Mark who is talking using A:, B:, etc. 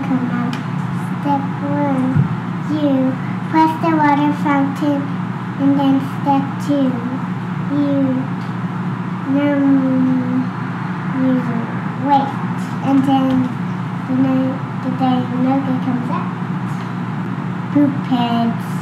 A: come out. Step one, you press the water fountain and then step two, you no you wait and then the, the day nugget comes out. Poop heads.